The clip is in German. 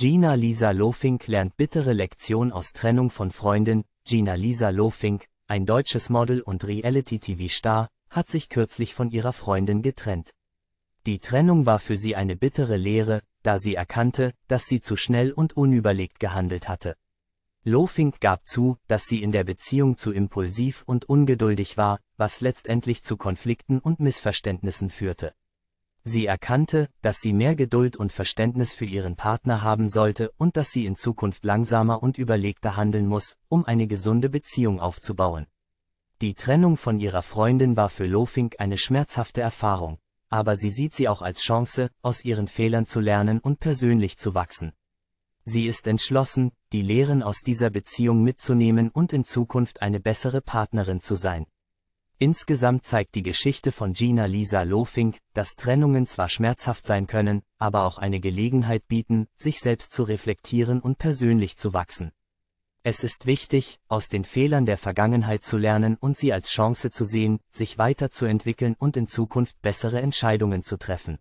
Gina Lisa Lofink lernt bittere Lektion aus Trennung von Freundin. Gina Lisa Lofink, ein deutsches Model und Reality-TV-Star, hat sich kürzlich von ihrer Freundin getrennt. Die Trennung war für sie eine bittere Lehre, da sie erkannte, dass sie zu schnell und unüberlegt gehandelt hatte. Lofink gab zu, dass sie in der Beziehung zu impulsiv und ungeduldig war, was letztendlich zu Konflikten und Missverständnissen führte. Sie erkannte, dass sie mehr Geduld und Verständnis für ihren Partner haben sollte und dass sie in Zukunft langsamer und überlegter handeln muss, um eine gesunde Beziehung aufzubauen. Die Trennung von ihrer Freundin war für Lofink eine schmerzhafte Erfahrung, aber sie sieht sie auch als Chance, aus ihren Fehlern zu lernen und persönlich zu wachsen. Sie ist entschlossen, die Lehren aus dieser Beziehung mitzunehmen und in Zukunft eine bessere Partnerin zu sein. Insgesamt zeigt die Geschichte von Gina Lisa Lofink, dass Trennungen zwar schmerzhaft sein können, aber auch eine Gelegenheit bieten, sich selbst zu reflektieren und persönlich zu wachsen. Es ist wichtig, aus den Fehlern der Vergangenheit zu lernen und sie als Chance zu sehen, sich weiterzuentwickeln und in Zukunft bessere Entscheidungen zu treffen.